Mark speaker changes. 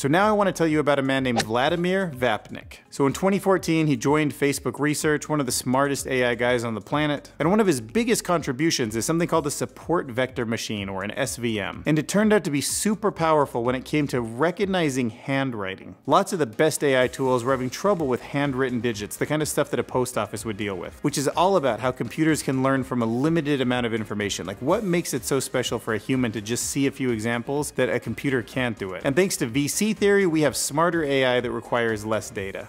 Speaker 1: So now I want to tell you about a man named Vladimir Vapnik. So in 2014, he joined Facebook Research, one of the smartest AI guys on the planet. And one of his biggest contributions is something called the Support Vector Machine, or an SVM. And it turned out to be super powerful when it came to recognizing handwriting. Lots of the best AI tools were having trouble with handwritten digits, the kind of stuff that a post office would deal with, which is all about how computers can learn from a limited amount of information. Like what makes it so special for a human to just see a few examples that a computer can't do it. And thanks to VC theory, we have smarter AI that requires less data.